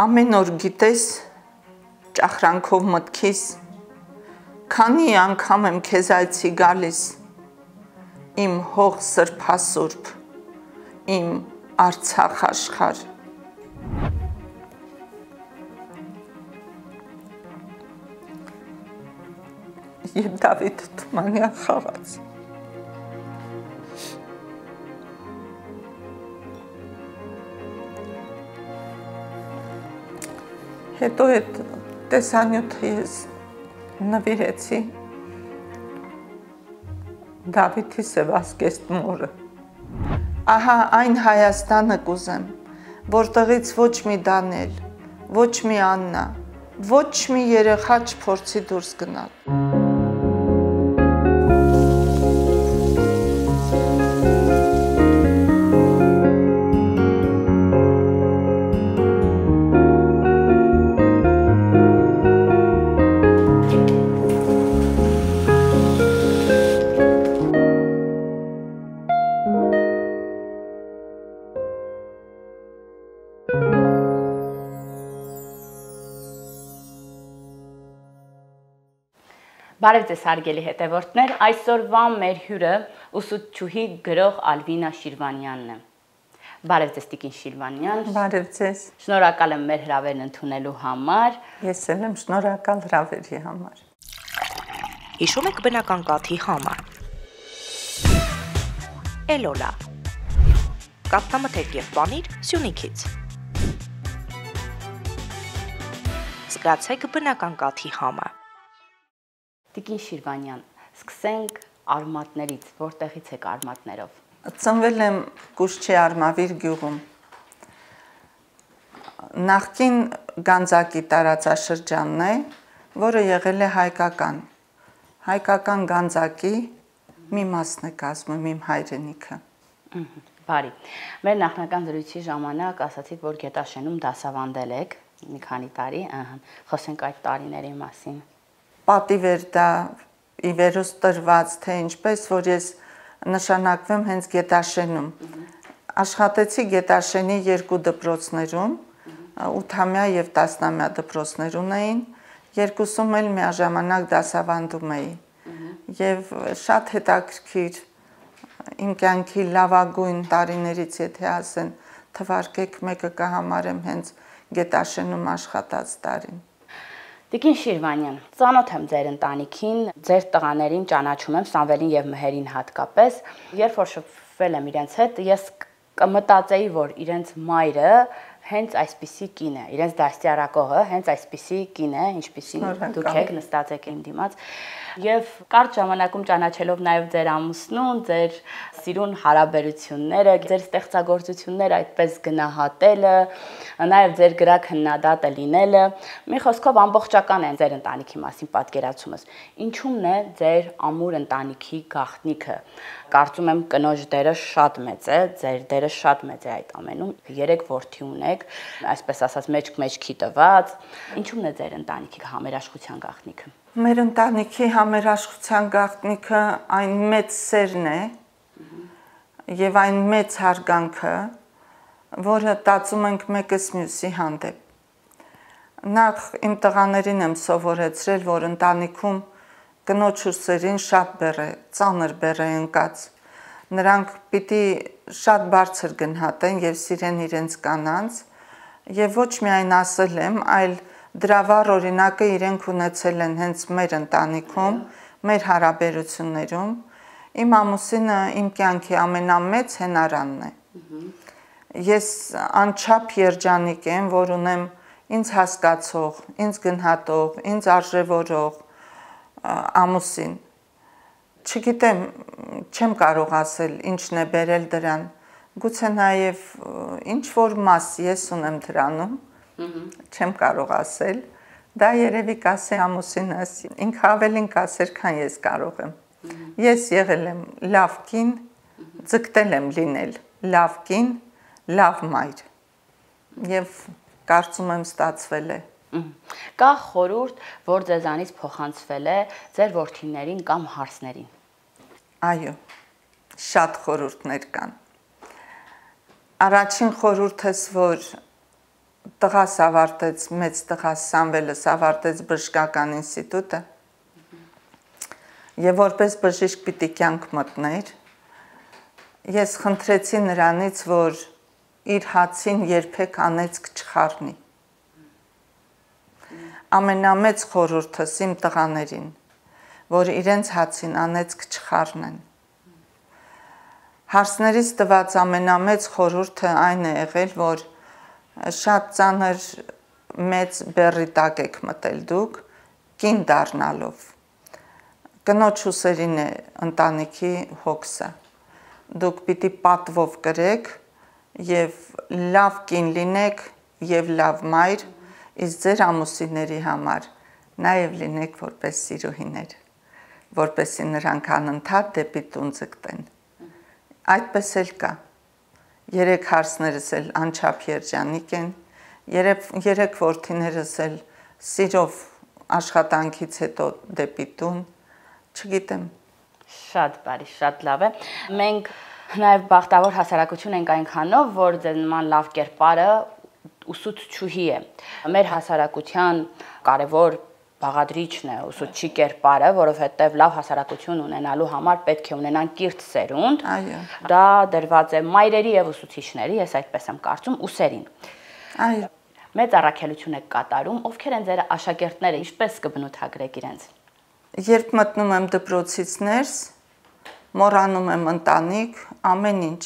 Ամեն օր գիտես ճախրանքով մտքիս քանի անգամ եմ քեզ այցի գալիս իմ հող սրբասուրբ իմ Արցախ աշխարհ եւ Դավիթ Թումանյան խաղաց Հետո այդ տեսանյութը ես նվիրեցի Դավիթի Սևասկեստ մորը։ Ահա այն Հայաստանը կուզեմ, որտեղից ոչ մի Դանել, ոչ մի Աննա, ոչ մի երեխա չփորձի դուրս գնալ։ Բարև ձեզ հարգելի հետևորդներ, այսօրվա մեր հյուրը ուսուցչուհի գրող Ալվինա Շիրվանյանն է։ Բարև ձեզ Տիկին Շիրվանյան։ Բարև ձեզ։ Շնորհակալ եմ մեր հրավերն ընդունելու համար։ Ես էլ եմ շնորհակալ հրավերի համար։ Հիշում եք բնական կաթի համը։ Էլոլա։ Կաթնամթերք եւ պանիր Սյունիքից։ Զգացեք բնական կաթի համը։ Տիկին Շիրվանյան, սկսենք արմատներից, որտեղից եք արմատներով։ Ծնվել եմ Կուշչի Արմավիր գյուղում։ Նախքին Գանձակի տարածաշրջանն է, որը եղել է հայկական։ Հայկական Գանձակի մի մասն է կազմում իմ հայրենիքը։ Բարի։ Մեր նախնական զրույցի ժամանակ ասացիք, որ Գետաշենում դասավանդել եք մի քանի տարի, ըհը։ Խոսենք այդ տարիների մասին պատիվ էր դա ի վերուս տրված, թե ինչպես որ ես նշանակվեմ հենց Գետաշենում։ Աշխատեցի Գետաշենի երկու դպրոցներում, 8-ամյա եւ 10-ամյա դպրոցներ ունեին, երկուսում էլ միաժամանակ դասավանդում էի։ Եվ շատ հետաքրքիր իմ կյանքի լավագույն տարիներից, եթե ասեն, թվարկեք մեկը կհամարեմ հենց Գետաշենում աշխատած տարին։ Տիկին Շիրվանյան, ծանոթ եմ ձեր ընտանիքին, ձեր տղաներին ճանաչում եմ, Սամվելին եւ Մհերին հատկապես։ Երբ որ շփվել եմ իրենց հետ, ես կմտածեի, որ իրենց մայրը հենց այսպիսի կին է, իրենց դաստիարակողը հենց այսպիսի կին է, ինչպիսին դուք եք նստած եք իմ դիմաց եւ կարճ ժամանակում ճանաչելով նաեւ ձեր ամուսնուն, ձեր սիրուն հարաբերությունները, ձեր ստեղծագործությունները այդպես գնահատելը, նաեւ ձեր գրա քննադատը լինելը, մի խոսքով ամբողջական են ձեր ընտանիքի մասին պատկերացումս։ Ինչու՞մն է ձեր ամուր ընտանիքի գաղտնիքը։ Կարծում եմ կնոջ դերը շատ մեծ է, ձեր դերը շատ մեծ է այդ ամենում։ Երեք որդի ունեք, այսպես ասած մեջք-մեջքի տված։ Ինչու՞մն է ձեր ընտանիքի համերաշխության գաղտնիքը։ Մեր ընտանիքի համերաշխության գաղտնիքը այն մեծ սերն է եւ այն մեծ հարգանքը, որը տածում ենք մեկս մյուսի հանդեպ։ Նախ իմ տղաներին եմ սովորեցրել, որ ընտանիքում կնոջ ու սերին շատ բեռ է, ծանր բեռ է ընկած։ Նրանք պիտի շատ բարձր գնահատեն եւ սիրեն իրենց կանանց եւ ոչ միայն ասել եմ, այլ Դրա վառ օրինակը իրենք ունեցել են հենց մեր ընտանիքում, մեր հարաբերություններում։ Իմ ամուսինը իմ կյանքի ամենամեծ հենարանն է։ Ես անչափ երջանիկ եմ, որ ունեմ ինձ հասկացող, ինձ գնահատող, ինձ արժևորող ամուսին։ Չգիտեմ, չեմ կարող ասել ինչն է բերել դրան գուցե նաև ինչ որ մաս ես ունեմ դրանում չեմ կարող ասել դա երևի կասե ամուսինս ինքը ավելին կասեր քան ես կարող եմ ես եղել եմ լավ կին ձգտել եմ լինել լավ կին լավ մայր եւ կարծում եմ ստացվել է կա խորուրդ որ ձեզանից փոխանցվել է ձեր ворթիներին կամ հարցներին այո շատ խորուրդներ կան Առաջին խորհուրդս, որ տղաս ավարտեց, մեծ տղաս Սամվելս ավարտեց բժշկական ինստիտուտը։ Եվ որպես բժիշկ պիտի կյանք մտներ, ես խնդրեցի նրանից, որ իր հացին երբեք անեցք չխառնի։ Ամենամեծ խորհուրդս իմ տղաներին, որ իրենց հացին անեցք չխառնեն։ Հարցներից տված ամենամեծ խորհուրդը այն է եղել, որ շատ ծանր մեծ բերի տակ եք մտել դուք կին դառնալով կնոջ ուսերին է ընտանիքի հոգսը դուք պիտի պատվով կրեք եւ լավ կին լինեք եւ լավ մայր իսկ ձեր ամուսինների համար նաեւ լինեք որպես սիրուհիներ որպեսի նրանք անընդհատ դեպի տուն ձգտեն Այդպես էլ կա։ Երեք հարցներս էլ անչափ երջանիկ են։ Երեք երեք ворթիներս էլ սիրով աշխատանքից հետո դեպի տուն, չգիտեմ։ Շատ բարի, շատ լավ է։ Մենք նաև բախտավոր հասարակություն ենք այնքանով, որ ձեր նման լավ կերպարը ուսուցչուհի է։ Մեր հասարակության կարևոր բաղադրիչն է ուսուցչի կերպարը, որովհետև լավ հասարակություն ունենալու համար պետք է ունենան կիրթ սերունդ։ Այո։ Դա դրված է մայրերի եւ ուսուցիչների, ես այդպես եմ կարծում, ուսերին։ Այո։ Մեծ առաքելություն եք կատարում, ովքեր են ձեր աշակերտները, ինչպես կբնութագրեք իրենց։ Երբ մտնում եմ դպրոցից ներս, մոռանում եմ ընտանիք, ամեն ինչ։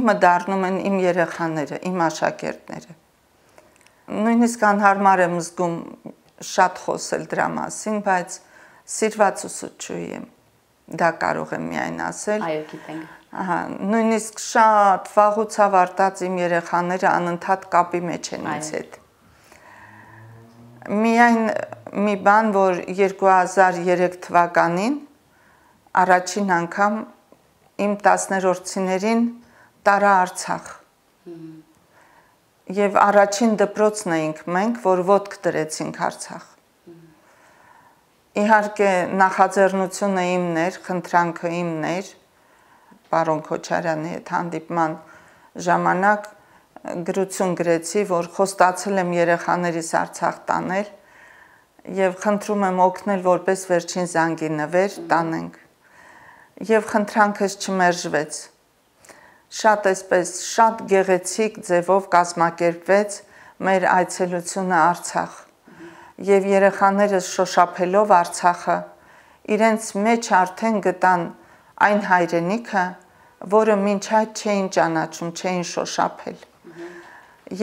Իմը դառնում են իմ երեխաները, իմ աշակերտները։ Նույնիսկ անհարմար եմ զգում շատ խոսել դրա մասին, բայց սիրված ուսուցչուհի եմ։ Դա կարող եմ միայն ասել։ Այո, գիտենք։ Ահա, նույնիսկ շատ վաղուց ավարտած իմ երեխաները անընդհատ կապի մեջ են ինձ հետ։ Միայն մի բան, որ 2003 թվականին առաջին անգամ իմ 10-րդցիներին տարա Արցախ։ Եվ առաջին դպրոցն էինք մենք, որ ոդկ դրեցինք Արցախ։ Իհարկե նախաձեռնությունը իմն էր, խնդրանքը իմն էր, պարոն Քոչարյանի հետ հանդիպման ժամանակ գրություն գրեցի, որ խոստացել եմ երեխաներիս Արցախ տանել եւ խնդրում եմ օգնել, որպես վերջին զանգի նվեր տանենք։ Եվ խնդրանքս չմերժվեց շատ այսպես շատ գեղեցիկ ձևով կազմակերպվեց մեր այցելությունը Արցախ։ Եվ երեխաներս շոշափելով Արցախը իրենց մեջ արդեն գտան այն հայրենիքը, որը մինչ այդ չէին ճանաչում, չէին շոշափել։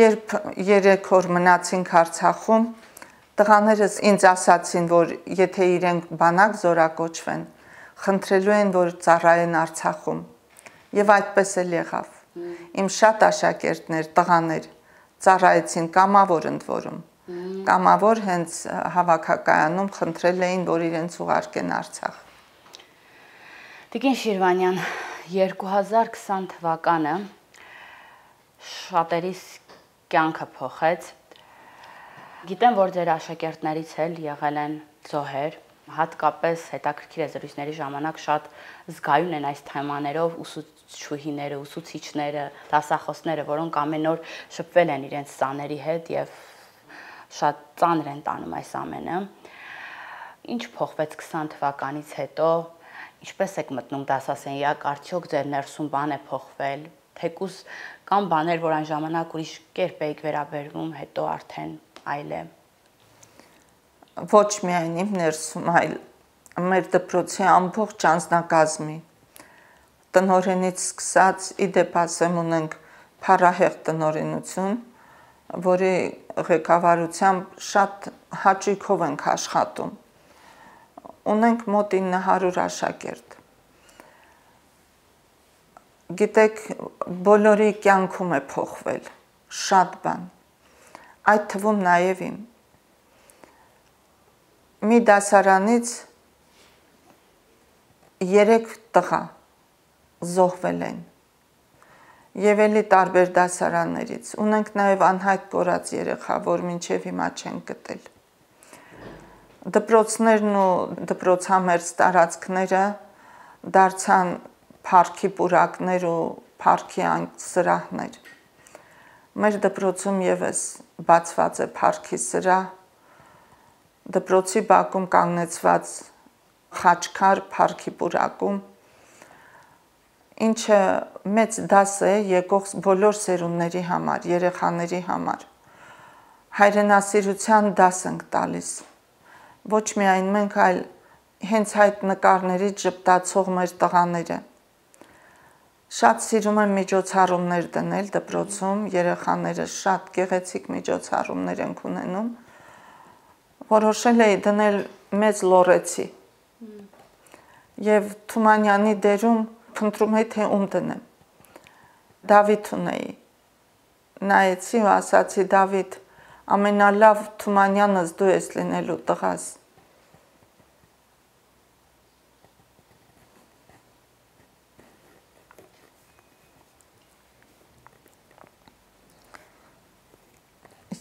Երբ 3 օր մնացինք Արցախում, տղաներս ինձ ասացին, որ եթե իրենք բանակ զորակոչվեն, խնդրելու են, որ ծառայեն Արցախում Եվ այդպես էլ եղավ։ Իմ շատ աշակերտներ, տղաներ ծառայեցին կամավոր ընդվորում։ Կամավոր հենց հավաքակայանում խնդրել էին, որ իրենց ուղարկեն Արցախ։ Տիկին Շիրվանյան 2020 թվականը շատերիս կյանքը փոխեց։ Գիտեմ, որ ձեր աշակերտներից էլ եղել են զոհեր, հատկապես հետաքրքիր է զրույցների ժամանակ շատ զգայուն են այս թեմաներով ուսուցչուհիները, ուսուցիչները, դասախոսները, որոնք ամեն օր շփվել են իրենց սաների հետ եւ շատ ծանր են տանում այս ամենը։ Ինչ փոխվեց 20 թվականից հետո, ինչպես եք մտնում դասասենյակ, արդյոք ձեր ներսում բան է փոխվել, թեկուս կամ բաներ, որ այն ժամանակ ուրիշ կերպ էիք վերաբերվում, հետո արդեն այլ է ոչ միայն իմ ներսում, այլ մեր դպրոցի ամբողջ անձնակազմի տնորենից սկսած իդեպ ասեմ ունենք փառահեղ տնորենություն, որի ղեկավարությամբ շատ հաճույքով ենք աշխատում։ Ունենք մոտ 900 աշակերտ։ Գիտեք, բոլորի կյանքում է փոխվել շատ բան։ Այդ թվում նաև իմ մի դասարանից 3 տղա զոհվել են եւ ելի տարբեր դասարաններից։ Ունենք նաեւ անհայտ կորած երեխա, որ մինչեւ հիմա չեն գտել։ Դպրոցներն ու դպրոցամերձ տարածքները դարձան парքի պուրակներ ու парքի սրահներ։ Մեր դպրոցում եւս բացված է парքի սրահ։ Դպրոցի բակում կանգնեցված խաչքար парքի պուրակում ինչը մեծ դաս է եկող բոլոր սերունդների համար, երեխաների համար։ Հայրենասիրության դաս ենք տալիս։ Ոչ միայն մենք, այլ հենց այդ նկարներից ճպտացող մեր տղաները շատ սիրում եմ միջոցառումներ դնել դպրոցում, երեխաները շատ գեղեցիկ միջոցառումներ են ունենում։ Որոշել էի դնել մեծ լորեցի։ Եվ Թումանյանի դերում փնտրում էի թե ում դնեմ։ Դավիթ ունեի։ Նայեցի ու ասացի Դավիթ, ամենալավ Թումանյանս դու ես լինելու տղաս։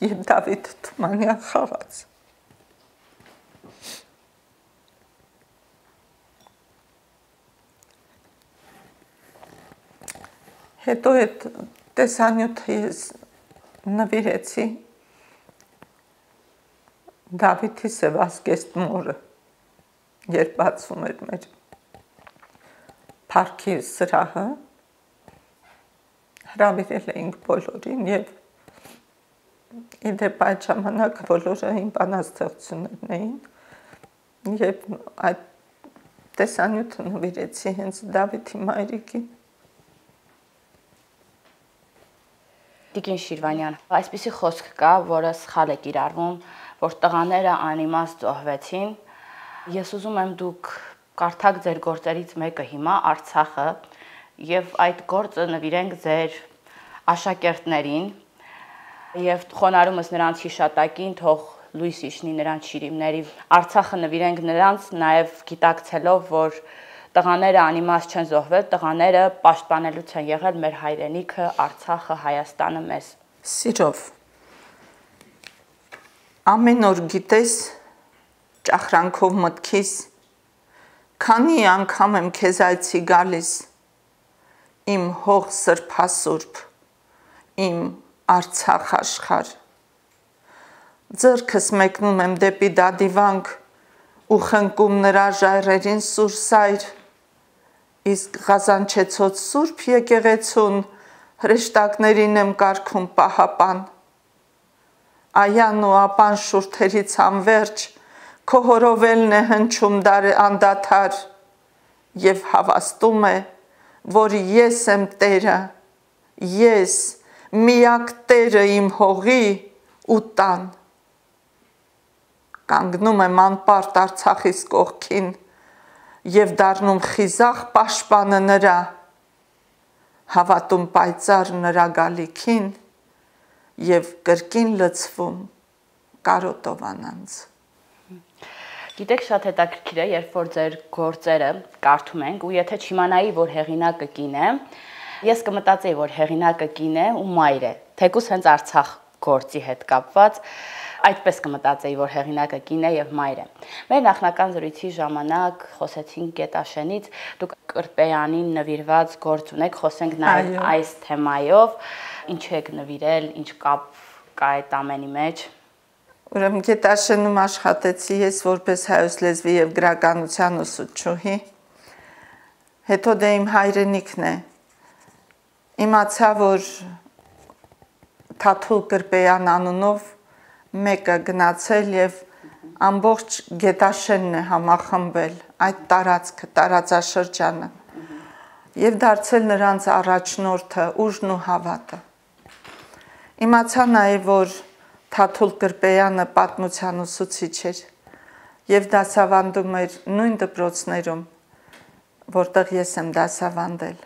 եւ Դավիթ Թումանյան խաղաց։ Հետո այդ տեսանյութը ես նվիրեցի Դավիթի Սևասկեստ մորը, երբ բացում էր մեր парքի սրահը, հրավիրել էինք բոլորին եւ իդեպ այդ ժամանակ բոլորը իմ բանաստեղծություններն էին եւ այդ տեսանյութը նվիրեցի հենց Դավիթի մայրիկին Տիկին Շիրվանյան, այսպիսի խոսք կա, որը սխալ է կիրառվում, որ տղաները անիմաստ զոհվեցին։ Ես ուզում եմ դուք կարդակ ձեր գործերից մեկը հիմա Արցախը եւ այդ գործը նվիրենք ձեր աշակերտներին, եւ խոնարհումս նրանց հիշատակին թող լույս իշնի նրանց շիրիմների Արցախը նվիրենք նրանց նաեւ գիտակցելով որ տղաները անիմաստ չեն զոհվել տղաները պաշտպանելուց են եղել մեր հայրենիքը Արցախը Հայաստանը մեզ սիրով ամեն օր գիտես ճախրանքով մտքիս քանի անգամ եմ քեզ այցի գալիս իմ հող սրբասուրբ իմ Արցախ աշխար։ Ձերքս մեկնում եմ դեպի դադիվանք ու խնկում նրա ժայռերին սուր սայր, իսկ Ղազանչեցոց Սուրբ եկեղեցուն հրեշտակներին եմ կարգում պահապան։ Այան ու ապան շուրթերից անverջ քո հորովելն է հնչում դար անդադար եւ հավաստում է, որ ես եմ Տերը, ես միակ Տերը իմ հողի ու տան։ Կանգնում եմ անպարտ Արցախիս կողքին եւ դառնում խիզախ պաշտպանը նրա հավատում պայծառ նրա գալիքին եւ կրկին լցվում կարոտով անանց Գիտեք շատ հետաքրքիր է, երբ որ ձեր գործերը կարդում ենք ու եթե չիմանայի, որ հեղինակը կին է, Ես կմտածեի, որ հեղինակը կին է ու մայր է, թեկուս հենց Արցախ գործի հետ կապված այդպես կմտածեի, որ հեղինակը կին է եւ մայր է։ Մեր նախնական զրույցի ժամանակ խոսեցինք Գետաշենից, դուք Կրպեյանին նվիրված գործ ունեք, խոսենք նաեւ այս թեմայով, ինչ եք նվիրել, ինչ կապ կա այդ ամենի մեջ։ Ուրեմն Գետաշենում աշխատեցի ես որպես հայոց լեզվի եւ գրականության ուսուցչուհի։ Հետո դե իմ հայրենիքն է, իմացա, որ Թաթուլ Կրպեյան անունով մեկը գնացել եւ ամբողջ գետաշենն է համախմբել այդ տարածքը, տարածաշրջանը եւ դարձել նրանց առաջնորդը, ուժն ու հավատը։ Իմացա նաեւ, որ Թաթուլ Կրպեյանը պատմության ուսուցիչ էր եւ դասավանդում էր նույն դպրոցներում, որտեղ ես եմ դասավանդել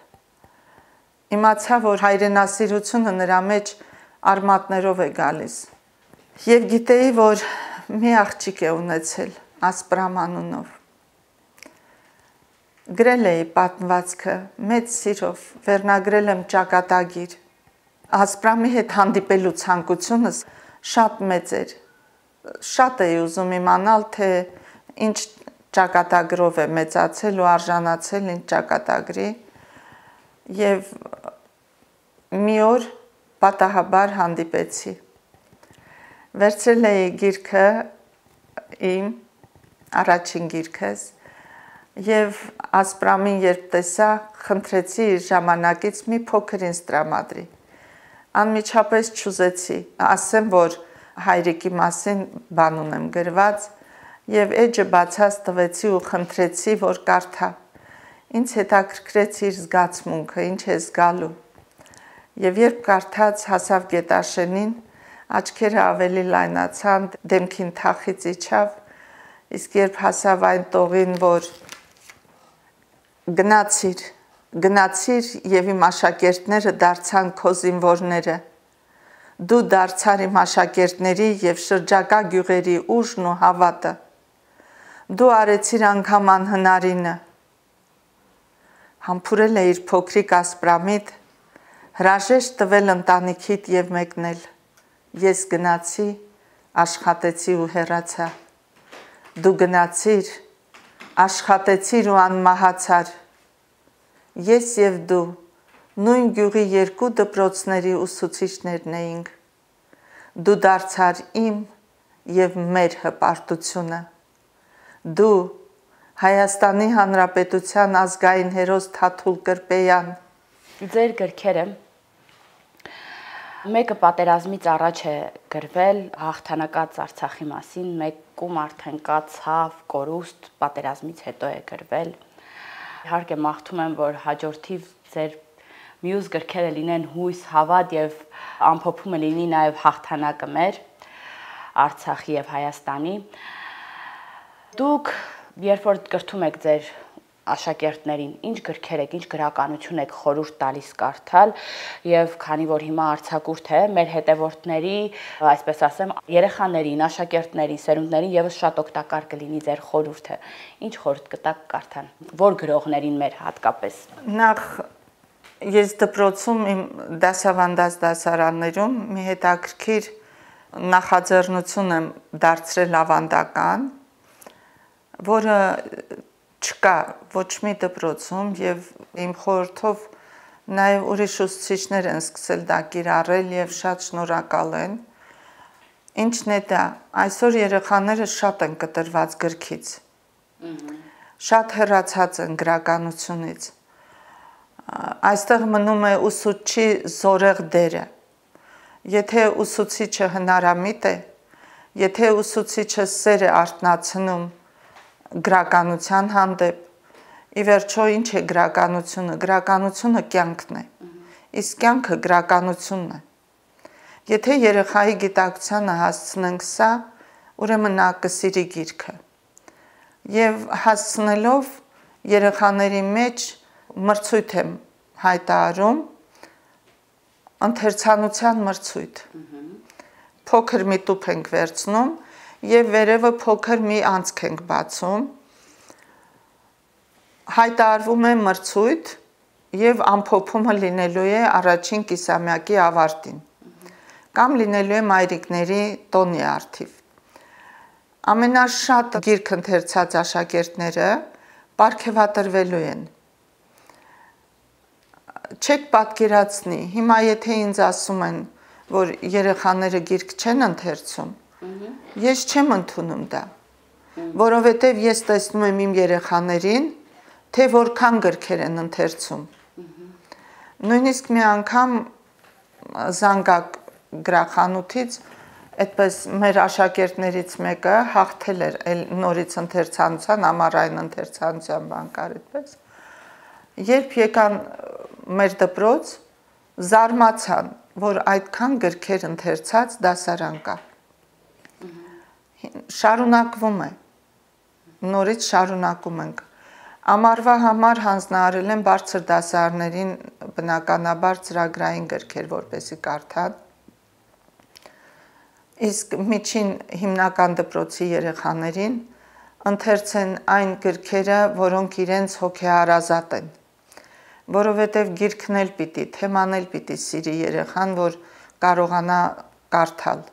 իմացա, որ հայրենասիրությունը նրա մեջ արմատներով է գալիս։ Եվ գիտեի, որ մի աղջիկ է ունեցել Ասպրամ անունով։ Գրել էի պատմվածքը մեծ սիրով, վերնագրել եմ ճակատագիր։ Ասպրամի հետ հանդիպելու ցանկությունս շատ մեծ էր։ Շատ էի ուզում իմանալ, թե ինչ ճակատագրով է մեծացել ու արժանացել ինչ ճակատագրի։ Եվ մի օր պատահաբար հանդիպեցի։ Վերցրել էի գիրքը իմ առաջին գիրքս եւ ասպրամին երբ տեսա, խնդրեցի իր ժամանակից մի փոքր ինձ տրամադրի։ Անմիջապես ճուզեցի, ասեմ, որ հայրիկի մասին բան ունեմ գրված եւ էջը բացած տվեցի ու խնդրեցի, որ կարդա։ Ինձ հետաքրքրեց իր զգացմունքը, ինչ է զգալու։ Եվ երբ կարդաց հասավ գետաշենին, աչքերը ավելի լայնացան, դեմքին թախից իջավ, իսկ երբ հասավ այն տողին, որ գնացիր, գնացիր եւ իմ աշակերտները դարձան քո զինվորները դու դարձար իմ աշակերտների եւ շրջակա գյուղերի ուժն ու հավատը դու արեցիր անգամ անհնարինը համբուրել է իր փոքրիկ ասպրամիտ հրաժեշտ տվել ընտանիքիդ եւ մեկնել ես գնացի աշխատեցի ու հեռացա դու գնացիր աշխատեցիր ու անմահացար Ես եւ դու նույն գյուղի երկու դպրոցների ուսուցիչներն էինք։ Դու դարձար իմ եւ մեր հպարտությունը։ Դու Հայաստանի Հանրապետության ազգային հերոս Թաթուլ Կրպեյան ձեր գրքերը մեկը պատերազմից առաջ է գրվել հաղթանակած Արցախի մասին, մեկում արդեն կա ցավ, կորուստ, պատերազմից հետո է գրվել Իհարկե մաղթում եմ, որ հաջորդիվ ձեր մյուս գրքերը լինեն հույս, հավատ եւ ամփոփումը լինի նաեւ հաղթանակը մեր Արցախի եւ Հայաստանի։ Դուք երբ որ գրթում եք ձեր աշակերտներին ինչ գրքեր եք, ինչ գրականություն եք խորհուրդ տալիս կարդալ եւ քանի որ հիմա արցակուրտ է, մեր հետևորդների, այսպես ասեմ, երեխաներին, աշակերտներին, սերունդներին եւս շատ օգտակար կլինի ձեր խորհուրդը։ Ինչ խորհուրդ կտակ կարդան։ Որ գրողներին մեր հատկապես։ Նախ ես դպրոցում իմ դասավանդած դասարաններում մի հետաքրքիր նախաձեռնություն եմ դարձրել ավանդական, որը չկա ոչ մի դպրոցում եւ իմ խորհրդով նաեւ ուրիշ ուսուցիչներ են սկսել դա կիրառել եւ շատ շնորհակալ են ինչն է դա այսօր երեխաները շատ են կտրված գրքից շատ հեռացած են գրականությունից այստեղ մնում է ուսուցչի զորեղ դերը եթե ուսուցիչը հնարամիտ է եթե ուսուցիչը սեր է արտնացնում գրականության հանդեպ։ Ի վերջո ինչ է գրականությունը։ Գրականությունը կյանքն է։ Իսկ կյանքը գրականությունն է։ Եթե երեխայի գիտակցությանը հասցնենք սա, ուրեմն նա կսիրի գիրքը։ Եվ հասցնելով երեխաների մեջ մրցույթ եմ հայտարարում ընթերցանության մրցույթ։ Փոքր մի տուփ ենք վերցնում եւ վերևը փոքր մի անցք ենք բացում հայտարվում է մրցույթ եւ ամփոփումը լինելու է առաջին կիսամյակի ավարտին կամ լինելու է մայրիկների տոնի արդիվ ամենաշատ գիրք ընթերցած աշակերտները ապարքեվատրվելու են չեք պատկերացնի հիմա եթե ինձ ասում են որ երեխաները գիրք չեն ընթերցում Ես չեմ ընդունում դա, որովհետև ես տեսնում եմ իմ երեխաներին, թե որքան գրքեր են ընթերցում։ Նույնիսկ մի անգամ զանգակ գրախանութից այդպես մեր աշակերտներից մեկը հաղթել էր այլ նորից ընթերցանության, ամառային ընթերցանության բանկար այդպես։ Երբ եկան մեր դպրոց, զարմացան, որ այդքան գրքեր ընթերցած դասարան կա շարունակվում է։ Նորից շարունակում ենք։ Ամառվա համար հանձնարարել են բարձր դասարներին բնականաբար ծրագրային գրքեր, որպեսի կարդան։ Իսկ միջին հիմնական դպրոցի երեխաներին ընթերցեն այն գրքերը, որոնք իրենց հոգեհարազատ են որովհետև գիրքն էլ պիտի, թեման էլ պիտի սիրի երեխան, որ կարողանա կարդալ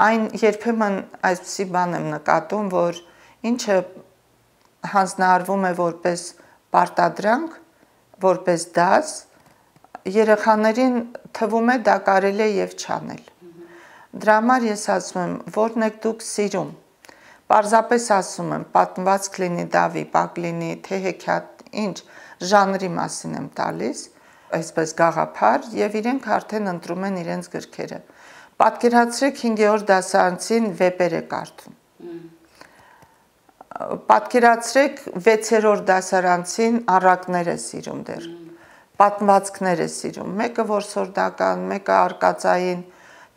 այն երբեմն այսպիսի բան եմ նկատում, որ ինչը հանձնարարվում է որպես պարտադրանք, որպես դաս, երեխաներին թվում է դա կարելի է եւ չանել։ Դրա համար ես ասում եմ, որն եք դուք սիրում։ Պարզապես ասում եմ, պատմվածք լինի Դավի, Պակ լինի, թե հեքիաթ, ինչ ժանրի մասին եմ տալիս, այսպես գաղափար եւ իրենք արդեն ընտրում են իրենց գրքերը։ Պատկերացրեք 5-րդ դասարանցին վեպեր է կարդում պատկերացրեք 6-րդ դասարանցին առակներ է սիրում դեռ պատմվածքներ է սիրում մեկը որսորդական մեկը արկածային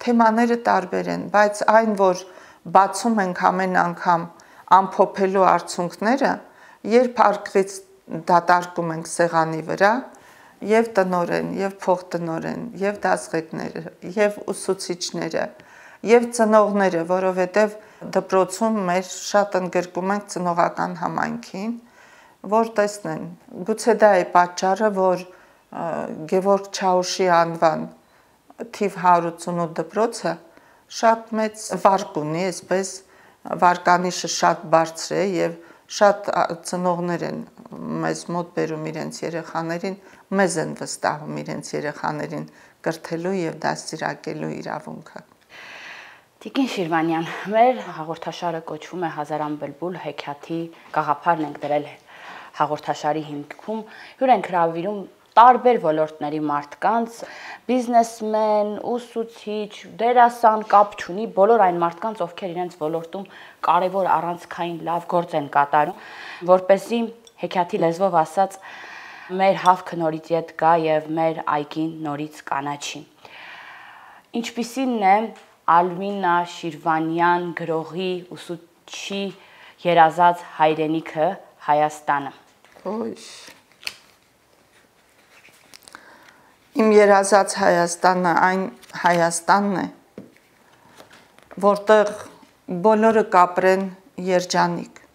թեմաները տարբեր են բայց այն որ բացում ենք ամեն անգամ ամփոփելու արդյունքները երբ արկղից դատարկում ենք սեղանի վրա եւ տնորեն եւ փոխտնորեն եւ դասղեկները եւ ուսուցիչները եւ ծնողները որովհետեւ դպրոցում մեր շատ ընդգրկում ենք ծնողական համայնքին, որ տեսնեն։ Գուցե դա է պատճառը, որ Գևորգ Չաուշի անվան թիվ 188 դպրոցը շատ մեծ վարկ ունի, այսպես վարկանիշը շատ բարձր է եւ շատ ծնողներ են մեզ մոտ բերում իրենց երեխաներին, մեզ են վստահում իրենց երեխաներին կրթելու եւ դաստիարակելու իրավունքը։ Տիկին Շիրվանյան, մեր հաղորդաշարը կոչվում է Հազարան բլբուլ հեքիաթի գաղափարն ենք դրել հաղորդաշարի հիմքում։ Հյուր ենք հravirում տարբեր ոլորտների մարդկանց, բիզնեսմեն, ուսուցիչ, դերասան կապ չունի, բոլոր այն մարդկանց, ովքեր իրենց ոլորտում կարևոր առանցքային լավ գործ են կատարում, որպեսզի հեքիաթի լեզվով ասած մեր հավքը նորից իդ գա եւ մեր այգին նորից կանաչի։ Ինչպիսին է Ալմինա Շիրվանյան գրողի ուսուցչի երազած հայրենիքը Հայաստանը։ Ոյ։ Իմ երազած Հայաստանը այն Հայաստանն է, որտեղ բոլորը կապրեն երջանիկ,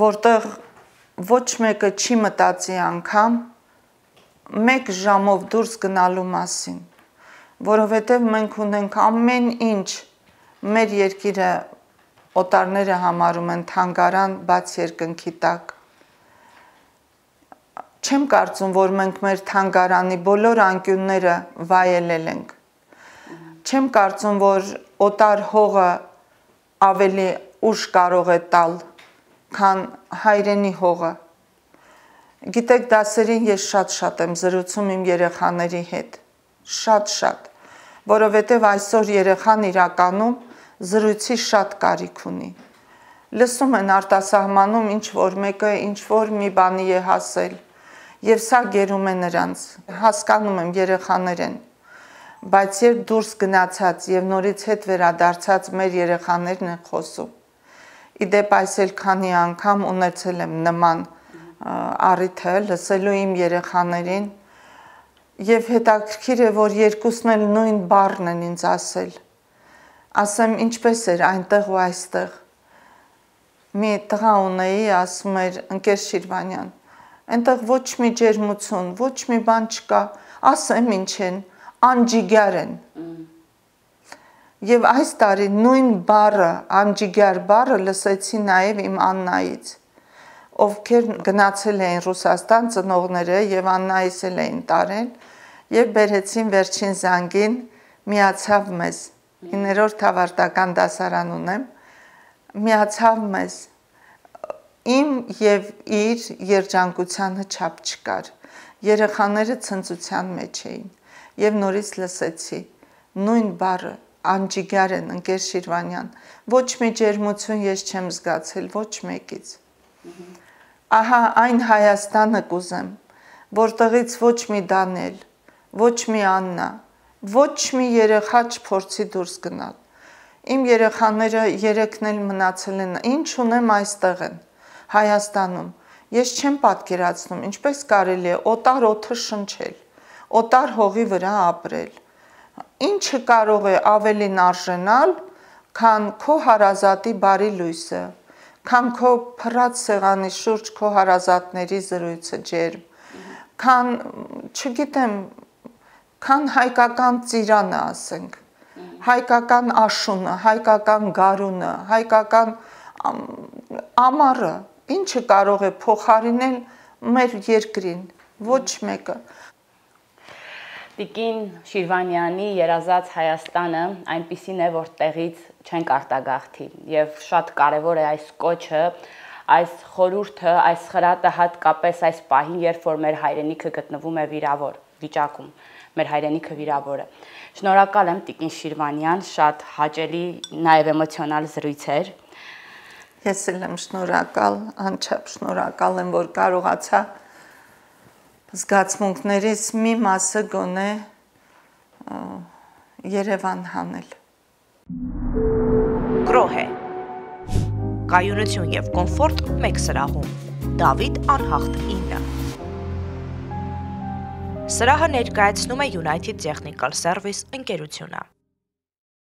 որտեղ ոչ մեկը չի մտածի անգամ մեկ ժամով դուրս գնալու մասին որովհետև մենք ունենք ամեն ինչ մեր երկիրը օտարները համարում են թանգարան բաց երկնքի տակ չեմ կարծում որ մենք մեր թանգարանի բոլոր անկյունները վայելել ենք չեմ կարծում որ օտար հողը ավելի ուշ կարող է տալ քան հայրենի հողը գիտեք դասերին ես շատ-շատ եմ զրուցում իմ երեխաների հետ շատ-շատ որովհետև այսօր երեխան իրականում զրույցի շատ կարիք ունի։ Լսում են արտասահմանում ինչ որ մեկը ինչ որ մի բանի է հասել եւ սա գերում է նրանց։ Հասկանում եմ երեխաներ են, բայց երբ դուրս գնացած եւ նորից հետ վերադարձած մեր երեխաներն են խոսում։ Իդեպ այսել քանի անգամ ունեցել եմ նման առիթը լսելու իմ երեխաներին Եվ հետաքրքիր է, որ երկուսն էլ նույն բառն են ինձ ասել։ Ասեմ, ինչպես էր այնտեղ ու այստեղ։ Մի տղա ունեի, ասում էր ընկեր Շիրվանյան։ Այնտեղ ոչ մի ջերմություն, ոչ մի բան չկա, ասեմ ինչ են, անջիգար են։ Եվ այս տարի նույն բառը, անջիգար բառը լսեցի նաև իմ Աննայից ովքեր գնացել էին Ռուսաստան ծնողները եւ Աննայիս էլ էին տարել եւ բերեցին վերջին զանգին միացավ մեզ 9-րդ ավարտական դասարան ունեմ միացավ մեզ իմ եւ իր երջանկությանը չափ չկար երեխաները ցնծության մեջ էին եւ նորից լսեցի. Նույն բառը անջիգար են ընկեր Շիրվանյան ոչ մի ջերմություն ես չեմ զգացել ոչ մեկից ահա այն Հայաստանը կուզեմ, որտեղից ոչ մի Դանել, ոչ մի Աննա, ոչ մի երեխա չփորձի դուրս գնալ։ Իմ երեխաները երեքն էլ մնացել են, ինչ ունեմ այստեղ են, Հայաստանում։ Ես չեմ պատկերացնում, ինչպես կարելի է օտար օթը շնչել, օտար հողի վրա ապրել։ Ինչը կարող է ավելին արժենալ, քան քո հարազատի բարի լույսը, քան քո փռած սեղանի շուրջ քո հարազատների զրույցը ջերմ, քան չգիտեմ, քան հայկական ծիրանը ասենք, հայկական աշունը, հայկական գարունը, հայկական ամառը, ինչը կարող է փոխարինել մեր երկրին, Ոչ մեկը։ Տիկին Շիրվանյանի երազած Հայաստանը այնպիսին է, որ տեղից չեն կարտագաղթի եւ շատ կարեւոր է այս կոչը, այս խորուրդը, այս խրատը հատկապես այս պահին, երբ որ մեր հայրենիքը գտնվում է վիրավոր վիճակում, մեր հայրենիքը վիրավոր է։ Շնորհակալ եմ Տիկին Շիրվանյան, շատ հաճելի նաեւ էմոցիոնալ զրույց էր։ Ես էլ եմ շնորհակալ, անչափ շնորհակալ եմ, որ կարողացա զգացմունքներից մի մասը գոնե Երևան հանել։ Գրոհ է։ Կայունություն եւ կոմֆորտ մեկ սրահում։ Դավիթ անհախտ 9։ Սրահը ներկայացնում է United Technical Service ընկերությունը։